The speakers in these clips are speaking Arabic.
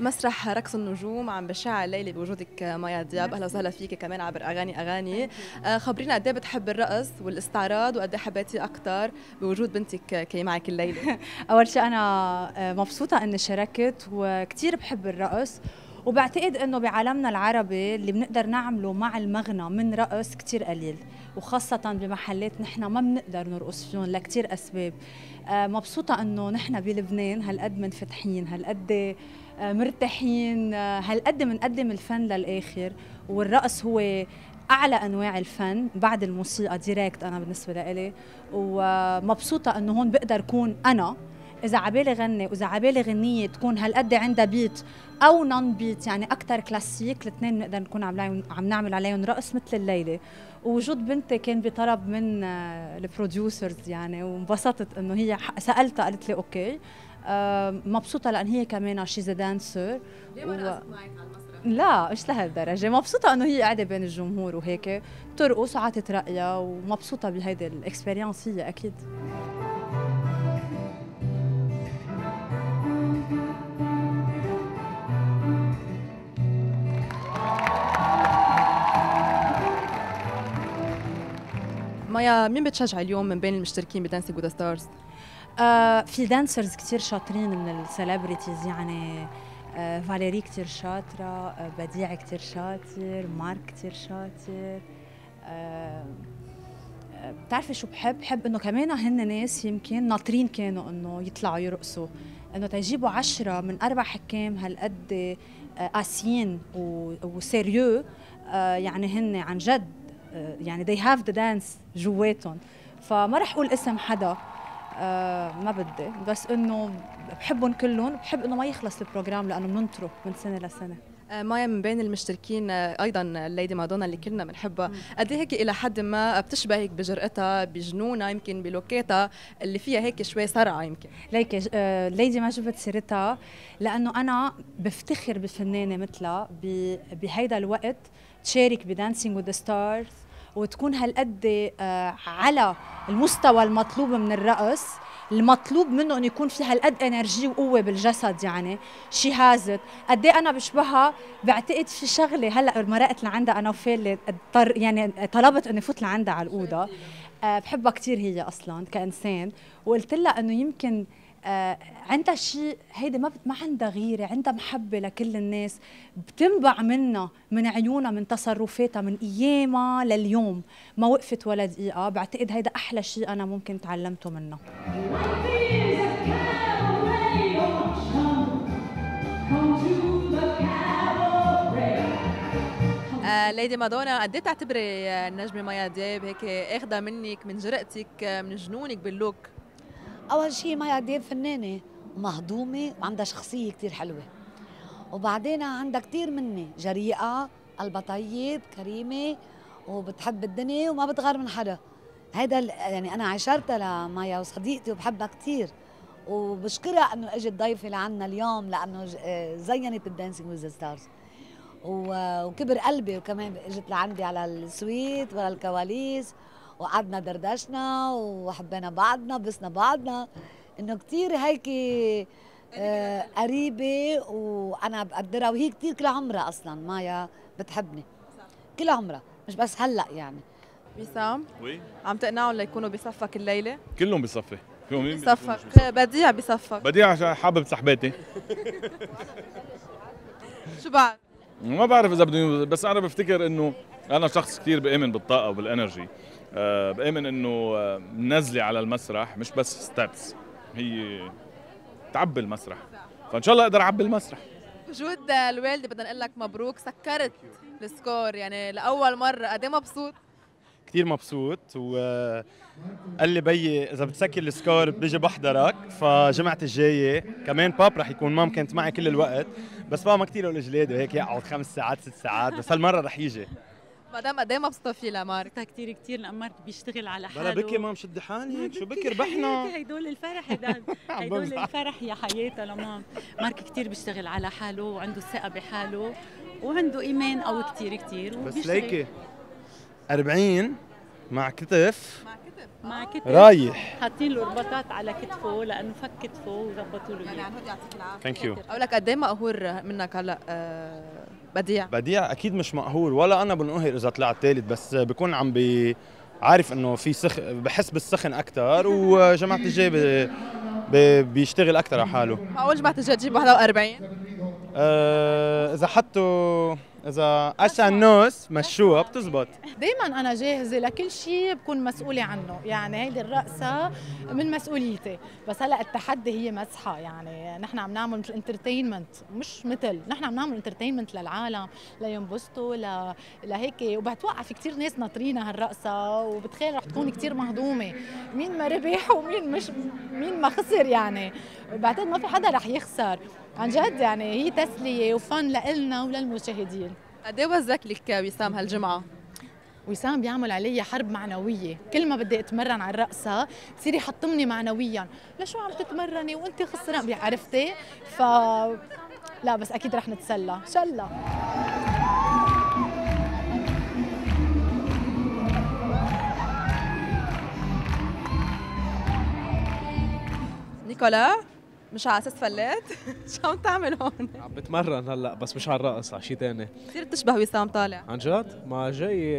مسرح رقص النجوم عم بشع الليلة بوجودك مايا دياب. أهلا وسهلا فيك كمان عبر أغاني أغاني. آه، خبرينا قد إيه بتحب الرقص والاستعراض وقد إيه حبيتي أكثر بوجود بنتك كي معك الليلة؟ أول شيء أنا آه، مبسوطة إني شاركت وكثير بحب الرقص. وبعتقد إنه بعالمنا العربي اللي بنقدر نعمله مع المغنى من رقص كثير قليل. وخاصة بمحلات نحن ما بنقدر نرقص فيهم لكثير أسباب. آه، مبسوطة إنه نحن بلبنان هالقد منفتحين هالقد مرتاحين آه، هالقد بنقدم الفن للآخر والرقص هو أعلى أنواع الفن بعد الموسيقى direct أنا بالنسبة لإلي. ومبسوطة إنه هون بقدر أكون أنا. إذا عبالي غني وإذا عبالي غنية تكون هالقد عندها beat أو non beat يعني أكثر كلاسيك الاثنين بنقدر نكون عم عم نعمل عليهم رقص مثل الليلة. ووجود بنتي كان بطلب من آه، ال producers يعني وانبسطت إنه هي سألتها قالت لي okay. مبسوطة لأن هي كمان she's dancer و... لا مش لهالدرجة. مبسوطة إنه هي قاعدة بين الجمهور وهيك. بترقص وعطت رأيها ومبسوطة بهيدي ال experience هي أكيد. مايا مين بتشجع اليوم من بين المشتركين ب Dancing with the Stars؟ آه في dancers كثير شاطرين من ال celebrities يعني آه فاليري كثير شاطرة آه بديع كثير شاطر مارك كثير شاطر آه, آه، بتعرفي شو بحب؟ بحب إنه كمان هن ناس يمكن ناطرين كانوا إنه يطلعوا يرقصوا. إنه تيجيبوا عشرة من أربع حكام هالقد آه، قاسيين و serious آه يعني هن عن جد آه، يعني they have the dance جواتهم. فما رح أقول اسم حدا. آه ما بدي. بس إنه بحبهم كلهم. بحب إنه ما يخلص ال program لأنه بننطره من سنة لسنة. آه، مايا من بين المشتركين آه، أيضا ال Lady مادونا اللي كلنا بنحبها. قد إيه هيك إلى حد ما بتشبهك بجرأتها بجنونها يمكن ب look اتها اللي فيها هيك شوي صرعة يمكن. ليكي ال Lady ما جبت سيرتها لأنه أنا بفتخر بفنانة مثلها بهيدا الوقت تشارك ب Dancing with the Stars وتكون هالقد آه، على المستوى المطلوب من الرقص المطلوب منه إنه يكون في هالقد energy وقوة بالجسد يعني. she has it قد إيه أنا بشبهها؟ بعتقد في شغلة هلأ مرقت لعندها أنا وفيل يعني طلبت إني فوت لعندها على الأوضة. أه بحبها كثير هي أصلا كإنسان. وقلت لها إنه يمكن آه عندها شيء هيدي ما ما عندها غيرة عندها محبة لكل الناس بتنبع منها من عيونها من تصرفاتها من أيامها لليوم. ما وقفت ولا دقيقة. بعتقد هيدا أحلى شيء أنا ممكن تعلمته منها. آه ليدي مادونا قد إيه تعتبري النجمه مايا دياب هيك اخذه منك من جرأتك من جنونك باللوك؟ أول شيء مايا دياب فنانة مهضومة وعندها شخصية كثير حلوة. وبعدين عندها كثير مني جريئة قلبها طيب كريمة وبتحب الدنيا وما بتغار من حدا. هيدا يعني أنا عشرتها لمايا وصديقتي وبحبها كثير وبشكرها إنه إجت ضيفة لعنا اليوم لأنه زينت ال Dancing with the Stars وكبر قلبي وكمان إجت لعندي على ال suite ولا الكواليس. وقعدنا دردشنا وحبينا بعضنا بسنا بعضنا. إنه كثير هيك آه قريبة وأنا بقدرها وهي كثير كل عمرها أصلا مايا بتحبني. كل عمرها مش بس هلأ يعني. وسام وي. عم تقنعهم ليكونوا بصفك الليلة؟ كلهم بصفي. فيهم مين بصفك. بديع بصفك. بديع عشان حابب صحباتي شو بعد؟ ما بعرف إذا بدي بس أنا بفتكر إنه أنا شخص كثير بآمن بالطاقة وبال energy أه بآمن إنه آه، نزلي على المسرح مش بس steps هي تعبي المسرح. فإن شاء الله أقدر أعبي المسرح. وجود الوالده بدنا نقول لك مبروك سكرت ال score. يعني لأول مرة قد إيه مبسوط؟ كثير مبسوط و قال لي بيي إذا بتسكر ال score بيجي بحضرك. فجمعة الجاية. كمان باب رح يكون مام كانت معي كل الوقت. بس بابا ما كثير له جلاده وهيك يقعد خمس ساعات ست ساعات. بس هالمرة رح يجي. مدام قد إيه مبسوطة فيه لمارك كثير كثير لأن مارك بيشتغل على حاله بلا بكي مام شدي حالك. شو بكي. ربحنا. هدول الفرح هدول الفرح يا حياتها لمام. مارك كثير بيشتغل على حاله وعنده ثقة بحاله وعنده إيمان قوي كثير كثير بس ليكي. 40 مع كتف. مع كتف. مع كتف. رايح. حاطين له رباطات على كتفه لأنه فك كتفه وظبطوا له يعني عن يعطيك العافية. thank you أقول لك قد إيه مقهور منك هلا آه، بديع؟ بديع أكيد مش مقهور ولا أنا بنقهر إذا طلعت ثالث بس بكون عم بي عارف إنه في سخ بحس بالسخن أكثر وجماعة الجاي بي... بي... بيشتغل أكثر على حاله. معقول جماعة الجد تجيب 41 أه إذا حطوا إذا اشا النوس مشوها بتزبط. دايما أنا جاهزة لكل شيء بكون مسؤولة عنه. يعني هيدي الرقصة من مسؤوليتي. بس هلأ التحدي هي مسحة. يعني نحن عم نعمل مثل انترتينمنت مش مثل. نحن عم نعمل انترتينمنت للعالم لينبسطوا ل... لهيك. وبتوقع في كثير ناس ناطرينا هالرقصة. وبتخيل رح تكون كثير مهضومة. مين ما ربح ومين مش مين ما خسر يعني. بعتقد ما في حدا رح يخسر. عن جد يعني هي تسلية وفن لإلنا وللمشاهدين. قد إيه وزك لك وسام هالجمعة؟ وسام بيعمل علي حرب معنوية. كل ما بدي أتمرن على الرقصة بصير يحطمني معنويا. لشو عم تتمرني وانت خسران؟ عرفتي؟ ف لا بس أكيد رح نتسلى. إن شاء الله. نيكولا؟ مش على أساس فلات؟ شو عم تعمل هون؟ عم بتمرن هلأ بس مش على الرقص على شيء ثاني كثير بتشبه وسام طالع. عن جد؟ ما جاي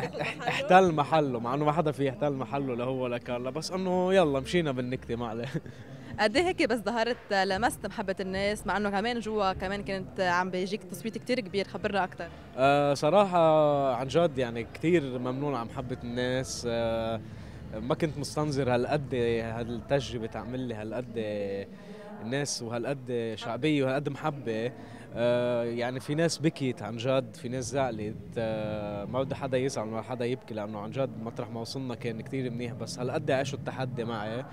اح- اح- احتل محله مع إنه ما حدا في يحتل محله لهو ولا كارلا بس إنه يلا مشينا بالنكتة ما عليه. قد إيه هيك بس ظهرت لمست محبة الناس مع إنه كمان جوا كمان كانت عم بيجيك تصويت كثير كبير خبرنا أكثر آه صراحة عن جد يعني كثير ممنون عن محبة الناس. آه ما كنت مستنظر هالقد هالتجربة تعمل لي هالقد الناس وهالقد شعبية وهالقد محبة. آه يعني في ناس بكيت عن جد في ناس زعلت. آه ما بدي حدا يزعل ولا حدا يبكي لأنه عن جد مطرح ما وصلنا كان كتير منيح. بس هالقد عاشوا التحدي معي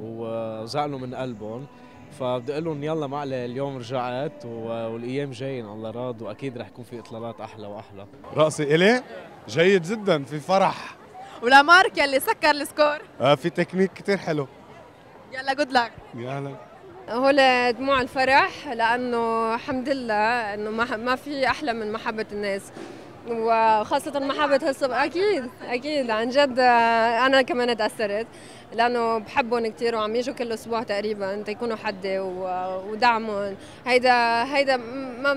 وزعلوا من قلبهم. فبدي أقول لهم يلا معلي اليوم رجعت والأيام جايين الله راد وأكيد رح يكون في إطلالات أحلى وأحلى. رأسي إلي جيد جدا في فرح. ولا مارك يلي سكر ال score. آه في تكنيك كتير حلو. يلا good luck يا هلا هو دموع الفرح لأنه الحمد لله إنه ما ما في أحلى من محبة الناس. وخاصة محبة هالصب أكيد أكيد عن جد آه، أنا كمان تأثرت لأنه بحبهم كثير وعم يجوا كل أسبوع تقريبا تيكونوا حدي ودعمهم. هيدا هيدا ما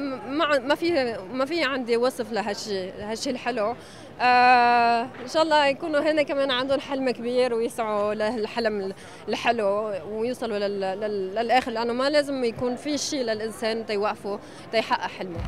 ما في ما في عندي وصف لهالشيء هالشيء الحلو. آه إن شاء الله يكونوا هن كمان عندهم حلم كبير ويسعوا للحلم الحلو ويوصلوا لل- لل- للآخر لأنه ما لازم يكون في شيء للإنسان تيوقفه تيحقق حلمه.